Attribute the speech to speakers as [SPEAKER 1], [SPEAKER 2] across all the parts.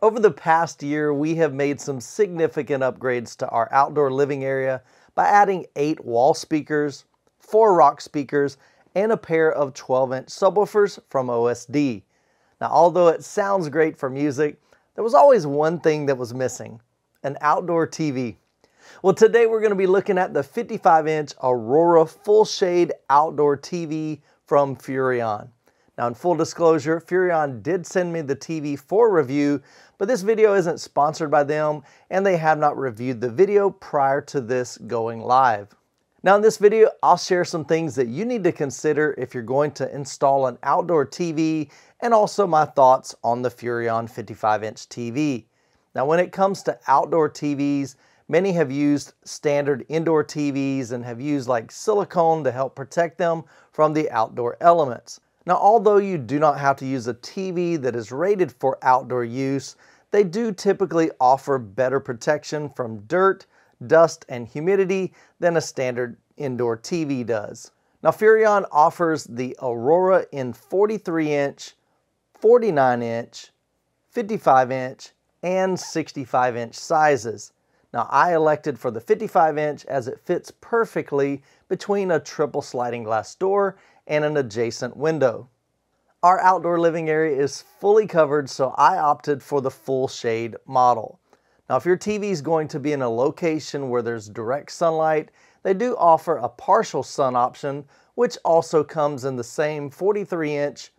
[SPEAKER 1] Over the past year, we have made some significant upgrades to our outdoor living area by adding eight wall speakers, four rock speakers, and a pair of 12 inch subwoofers from OSD. Now, although it sounds great for music, there was always one thing that was missing an outdoor TV. Well, today we're going to be looking at the 55 inch Aurora full shade outdoor TV from Furrion. Now, in full disclosure, Furrion did send me the TV for review, but this video isn't sponsored by them and they have not reviewed the video prior to this going live. Now in this video, I'll share some things that you need to consider if you're going to install an outdoor TV and also my thoughts on the Furrion 55 inch TV. Now when it comes to outdoor TVs, many have used standard indoor TVs and have used like silicone to help protect them from the outdoor elements. Now, although you do not have to use a TV that is rated for outdoor use, they do typically offer better protection from dirt, dust, and humidity than a standard indoor TV does. Now, Furrion offers the Aurora in 43 inch, 49 inch, 55 inch, and 65 inch sizes. Now, I elected for the 55 inch as it fits perfectly between a triple sliding glass door and an adjacent window. Our outdoor living area is fully covered, so I opted for the full shade model. Now, if your TV is going to be in a location where there's direct sunlight, they do offer a partial sun option, which also comes in the same 43 inch,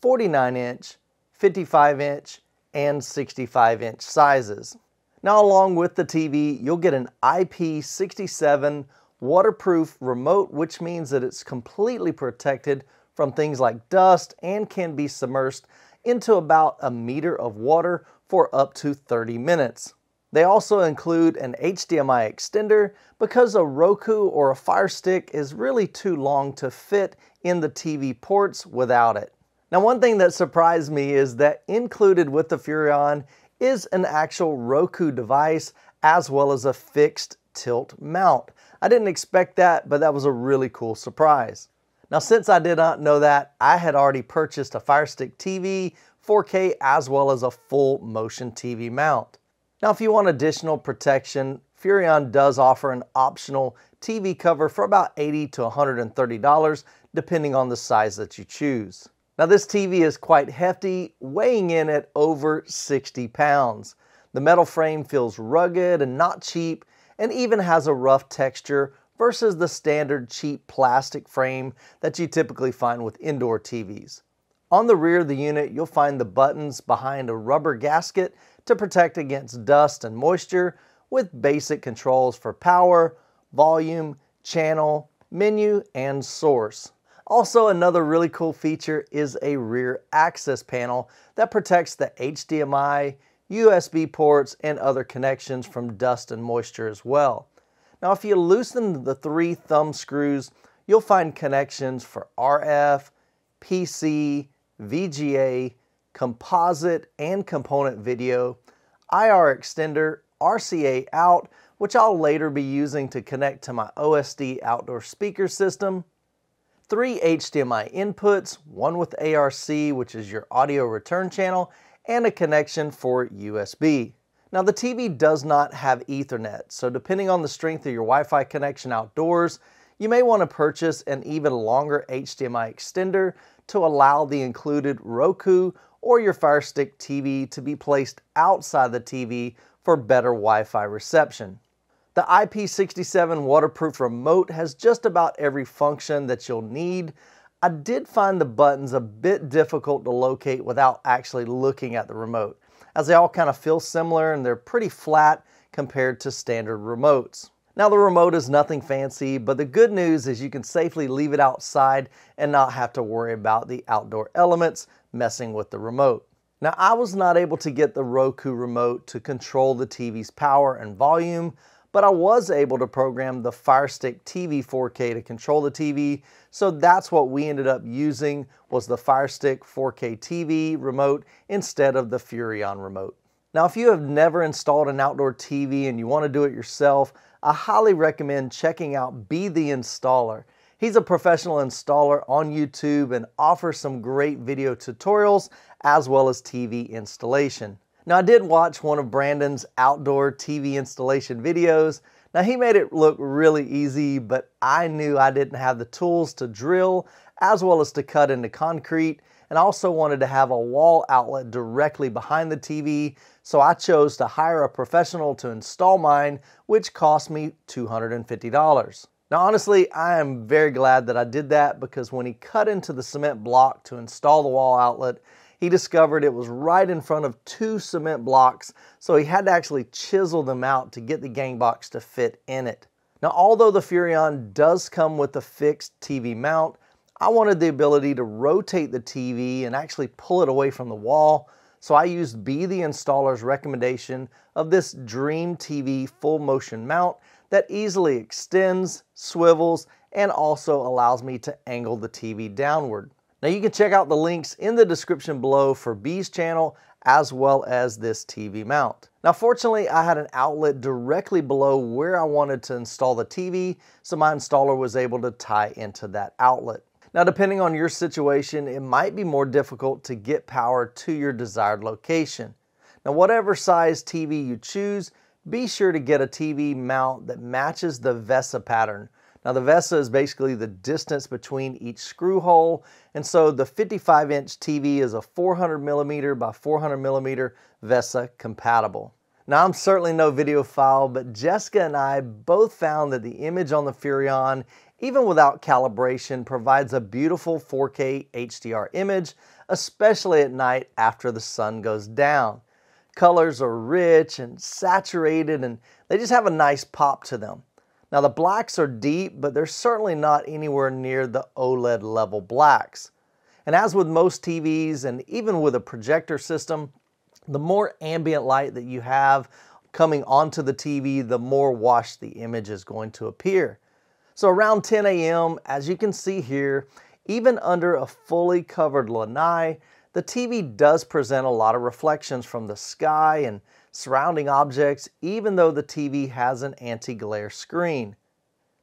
[SPEAKER 1] 49 inch, 55 inch, and 65 inch sizes. Now, along with the TV, you'll get an IP67 waterproof remote, which means that it's completely protected from things like dust and can be submersed into about a meter of water for up to 30 minutes. They also include an HDMI extender because a Roku or a Fire Stick is really too long to fit in the TV ports without it. Now one thing that surprised me is that included with the Furrion is an actual Roku device as well as a fixed tilt mount. I didn't expect that, but that was a really cool surprise. Now, since I did not know that, I had already purchased a Fire Stick TV, 4K, as well as a full motion TV mount. Now, if you want additional protection, Furrion does offer an optional TV cover for about 80 to $130, depending on the size that you choose. Now, this TV is quite hefty, weighing in at over 60 pounds. The metal frame feels rugged and not cheap, and even has a rough texture versus the standard cheap plastic frame that you typically find with indoor TVs. On the rear of the unit, you'll find the buttons behind a rubber gasket to protect against dust and moisture with basic controls for power, volume, channel, menu, and source. Also, another really cool feature is a rear access panel that protects the HDMI, USB ports, and other connections from dust and moisture as well. Now, if you loosen the three thumb screws, you'll find connections for RF, PC, VGA, composite, and component video, IR extender, RCA out, which I'll later be using to connect to my OSD outdoor speaker system, three HDMI inputs, one with ARC, which is your audio return channel, and a connection for USB. Now the TV does not have Ethernet, so depending on the strength of your Wi-Fi connection outdoors, you may want to purchase an even longer HDMI extender to allow the included Roku or your Fire Stick TV to be placed outside the TV for better Wi-Fi reception. The IP67 waterproof remote has just about every function that you'll need, I did find the buttons a bit difficult to locate without actually looking at the remote, as they all kind of feel similar and they're pretty flat compared to standard remotes. Now the remote is nothing fancy, but the good news is you can safely leave it outside and not have to worry about the outdoor elements messing with the remote. Now I was not able to get the Roku remote to control the TV's power and volume, but I was able to program the Fire Stick TV 4K to control the TV, so that's what we ended up using was the Fire Stick 4K TV remote instead of the Furrion remote. Now, if you have never installed an outdoor TV and you want to do it yourself, I highly recommend checking out B the Installer. He's a professional installer on YouTube and offers some great video tutorials as well as TV installation. Now I did watch one of Brandon's outdoor TV installation videos. Now he made it look really easy, but I knew I didn't have the tools to drill as well as to cut into concrete and I also wanted to have a wall outlet directly behind the TV, so I chose to hire a professional to install mine, which cost me $250. Now, honestly, I am very glad that I did that because when he cut into the cement block to install the wall outlet, he discovered it was right in front of two cement blocks, so he had to actually chisel them out to get the gang box to fit in it. Now, although the Furrion does come with a fixed TV mount, I wanted the ability to rotate the TV and actually pull it away from the wall, so I used B the Installer's recommendation of this Dream TV full motion mount that easily extends, swivels, and also allows me to angle the TV downward. Now you can check out the links in the description below for B's channel as well as this TV mount. Now fortunately I had an outlet directly below where I wanted to install the TV so my installer was able to tie into that outlet. Now depending on your situation it might be more difficult to get power to your desired location. Now whatever size TV you choose be sure to get a TV mount that matches the VESA pattern now the VESA is basically the distance between each screw hole, and so the 55 inch TV is a 400 millimeter by 400 millimeter VESA compatible. Now I'm certainly no videophile, but Jessica and I both found that the image on the Furrion, even without calibration, provides a beautiful 4K HDR image, especially at night after the sun goes down. Colors are rich and saturated and they just have a nice pop to them. Now the blacks are deep, but they're certainly not anywhere near the OLED level blacks. And as with most TVs and even with a projector system, the more ambient light that you have coming onto the TV, the more washed the image is going to appear. So around 10 a.m., as you can see here, even under a fully covered lanai, the TV does present a lot of reflections from the sky and surrounding objects, even though the TV has an anti-glare screen.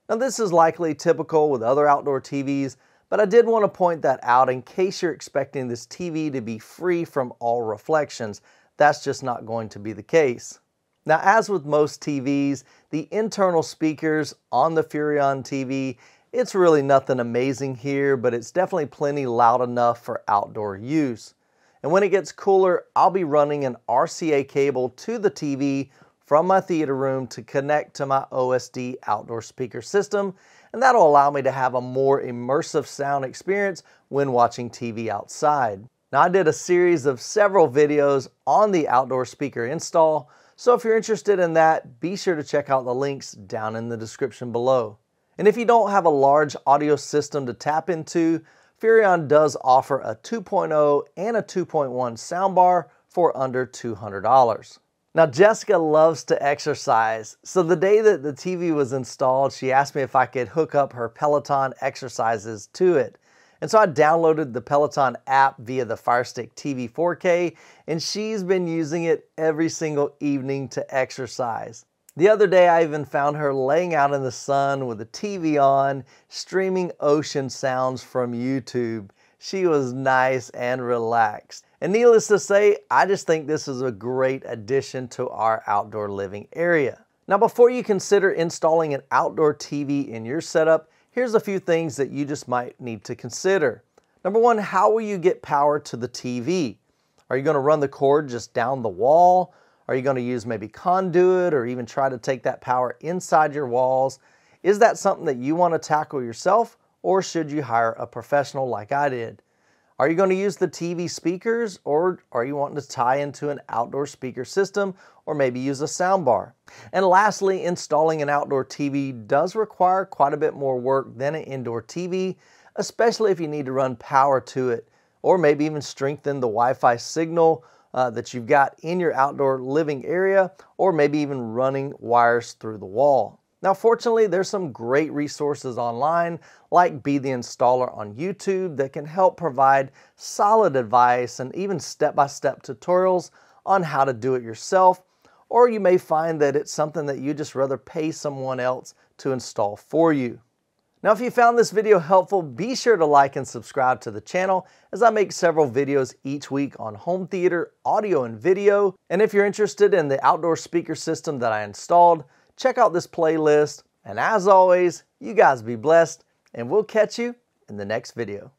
[SPEAKER 1] Now this is likely typical with other outdoor TVs, but I did want to point that out in case you're expecting this TV to be free from all reflections. That's just not going to be the case. Now, as with most TVs, the internal speakers on the Furrion TV, it's really nothing amazing here, but it's definitely plenty loud enough for outdoor use. And when it gets cooler, I'll be running an RCA cable to the TV from my theater room to connect to my OSD outdoor speaker system. And that'll allow me to have a more immersive sound experience when watching TV outside. Now I did a series of several videos on the outdoor speaker install. So if you're interested in that, be sure to check out the links down in the description below. And if you don't have a large audio system to tap into, Furrion does offer a 2.0 and a 2.1 soundbar for under $200. Now, Jessica loves to exercise, so the day that the TV was installed, she asked me if I could hook up her Peloton exercises to it. And so I downloaded the Peloton app via the Firestick TV 4K, and she's been using it every single evening to exercise. The other day, I even found her laying out in the sun with the TV on, streaming ocean sounds from YouTube. She was nice and relaxed. And needless to say, I just think this is a great addition to our outdoor living area. Now, before you consider installing an outdoor TV in your setup, here's a few things that you just might need to consider. Number one, how will you get power to the TV? Are you going to run the cord just down the wall? Are you going to use maybe conduit or even try to take that power inside your walls? Is that something that you want to tackle yourself or should you hire a professional like I did? Are you going to use the TV speakers or are you wanting to tie into an outdoor speaker system or maybe use a soundbar? And lastly, installing an outdoor TV does require quite a bit more work than an indoor TV, especially if you need to run power to it or maybe even strengthen the Wi-Fi signal uh, that you've got in your outdoor living area, or maybe even running wires through the wall. Now, fortunately, there's some great resources online, like B the Installer on YouTube, that can help provide solid advice and even step by step tutorials on how to do it yourself. Or you may find that it's something that you just rather pay someone else to install for you. Now, if you found this video helpful, be sure to like and subscribe to the channel as I make several videos each week on home theater, audio, and video. And if you're interested in the outdoor speaker system that I installed, check out this playlist. And as always, you guys be blessed, and we'll catch you in the next video.